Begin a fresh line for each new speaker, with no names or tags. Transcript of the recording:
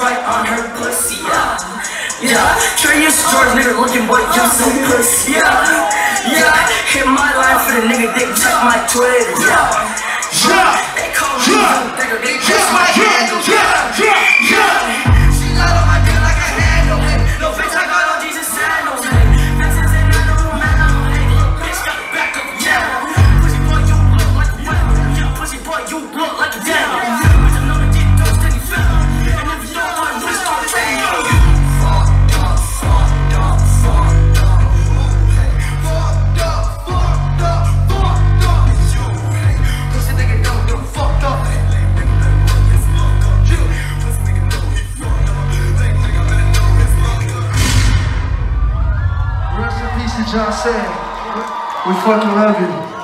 right on her pussy, yeah. Yeah, trillion stars, nigga, looking boy, just some pussy, yeah. Yeah, hit my line for the nigga, dick check my Twitter, yeah.
John said, we fucking love you.